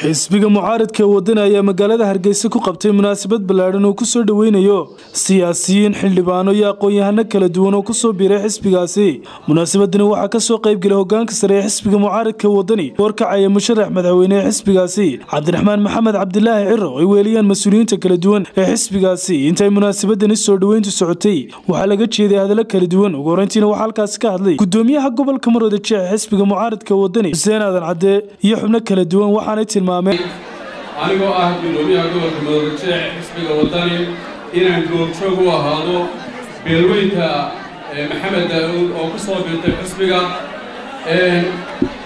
xisbiga mucaaradka wadani ayaa magaalada hargeysa ku qabtay munaasabad ballaadhan oo ku soo dhoweynayo. Siyaasiyiin xildhibaano iyo aqoon-yahano kala duwan oo ku soo biiray xisbigaasi. Munaasabadani waxaa ka soo qaybgelay hogaanka sare ee xisbiga mucaaradka wadani warkacaya musharax madaxweyne ee xisbigaasi. Cabdiraxmaan maxamed cabdilaahi ciro ay weeliyaan mas'uuliyiinta kala duwan ee xisbigaasi. Intay munaasabadani soo dhoweyntu socotay waxaa laga jeeday hadallo kala duwan. Ugu horeyntiina waxaa halkaasi ka hadlay gudoomiyaha gobolka marwada jeex xisbiga mucaaradka wadani xuseen aadan cadde iyo xubno kala duwan. Waxaanay tilmaameen anigoo ah gudoomiyaha gobolka madoodajeex xisbiga wadani inaan goobjoog u ahaado beelweynta maxamed daa'uud oo ku soo biirtay xisbiga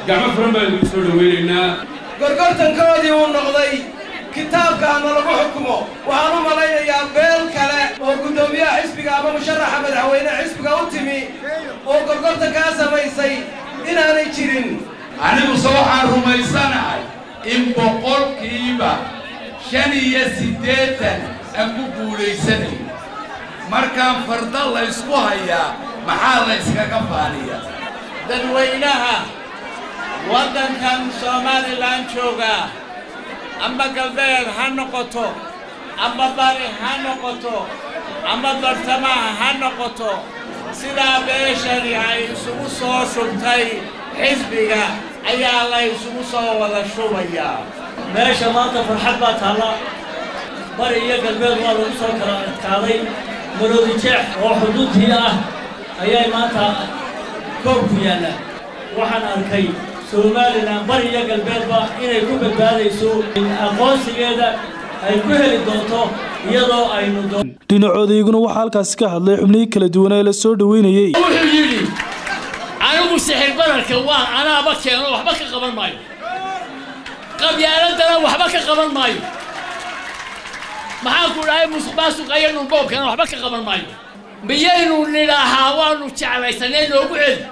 gacmo furan baan idinku soo dhoweynaynaa gorgortankoodii uu noqday kitaabkaana lagu xukumo waxaan u malaynayaa beel kale. Oo guddoomiyaha xisbiga ama musharaxa madaxweyne xisbiga u timi oo gorgortankaa samaysay inaanay jirin aniguse waxaan rumaysanahay in boqolkiiba shan iyo siddeetan aan ku guulaysanayo markaan farda la ysku hayaa maxaa la yskaga faaniya dadweynaha waddankan somalilan jooga amba galbeed ha noqoto amba bari ha noqoto amba bartamaha ha noqoto. Sidaa beeshani ay isugu soo shubtay xisbiga ayaa la isugu soo wada shubayaa meesha maanta farxad baa taalla. Bari iyo galbeed waa lagu soo kala adkaaday. Maroodi jeex oo xuduudtii ah ayay maanta koob ku yaalla waxaan arkay somalilan bari iyo galbeedba inay ku badbaadayso aqoonsigeeda ay ku heli doonto iyadoo aynu dhinacooda iyaguna waxaa halkaasi ka hadlay xubnihii kala duwan ee la soo dhoweynayey sixir bararka waan anaaba keeno waxba ka qaban maayo. Qabyaaladana waxba ka qaban maayo. Maxaan ku dhahay musuqmaasuqa iyo dhulboobkana waxba ka qaban maayo. Miyaynu nidhaahaa waanu jeclaysanee noogu celi.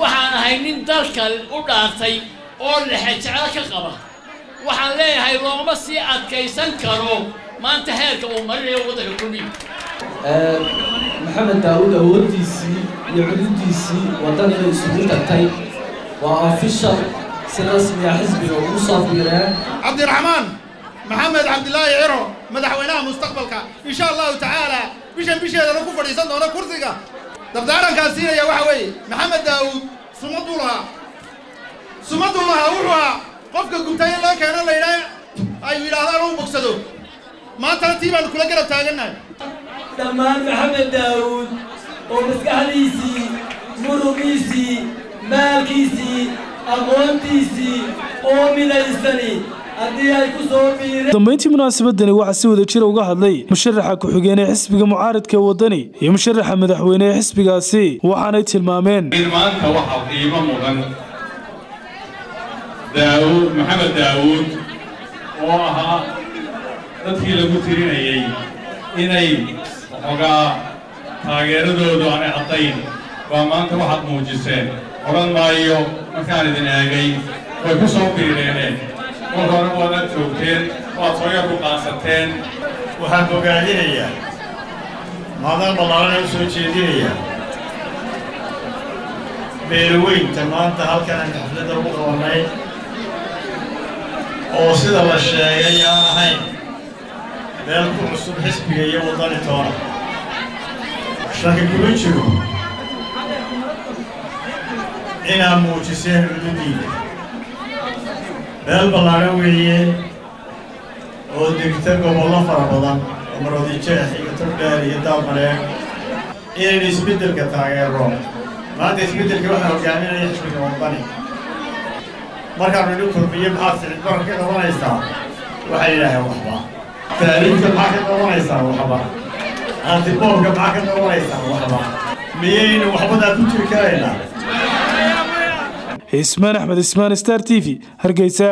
Waxaan ahay nin dalka u dhaartay oo lexe jeclo ka qaba. Waxaan leeyahay looma sii adkaysan karo. Maanta heerka uu marinayo waddanka kulmiya maxamed daawud awooddiisii iyo cududiisii waddanina isugu tagtay waa ofishal si rasmiya xisbiga ugu soo fiireen cabdiraxmaan maxamed cabdilaahi ciro madaxweynaha mustaqbalka. Insha allahu tacaala bishan bisheedana ku fadhiisan doona kursiga. Dabdaarankaan siinaya waxa weeye maxamed daawuud sumaduu lahaa sumaduu lahaa wuxuu ahaa qofka gubtay in loo keeno laydhaa ay yidhaahdaan uu bogsado. Maantana tii baanu kula garab taagannahay dhammaan maxamed daawuud oo maskaxdiisii murugiisii maalkiisii aqoontiisii oo midaysani haddii ay ku soo biireen dambeyntii munaasabadani waxaa si wada jira uga hadlay musharaxa ku-xigeen ee xisbiga mucaaradka wadani iyo musharaxa madaxweyne ee xisbigaasi. Waxaanay tilmaameen. Maanta waxaa qiimo mudan. Daawuud maxamed daawuud oo ahaa dadkii lagu tirinayey inay waxoogaa taageeradoodu aanay caddayn baa maanta waxaad muujiseen odhan maayo markaan idin eegay way ku soo biireeneen mar hore waadaad joogteen waad soo yar u qaansateen waxaan bogaadinayaa maadan ballaarana u soo jeedinayaa beelweynta maanta halkan aan xafladda ugu qabannay oo sida la sheegay aan ahayn meel ku cusub xisbiga iyo waddani toona shaki kuma jiro inaad muujiseen cududiina meel ballaadhan weeye oo degta gobollo fara badan oo maroodi jeex iyo togdheer iyo daalmareeg inaynu isbeddelka taageero maanta isbeddelka waxaa hogaaminaya xisbiga waddani markaanu idin kulmiye maxaad sicid barar ka qabanaysaa waxay yidhaaheen waxba taariifka maxaa ka qabanaysaa waxba antiboobka maxaa ka qabanaysaa waxba miyaynu waxbadaa ku jiri karaynaa ismaan axmed ismaan star t v hargeysa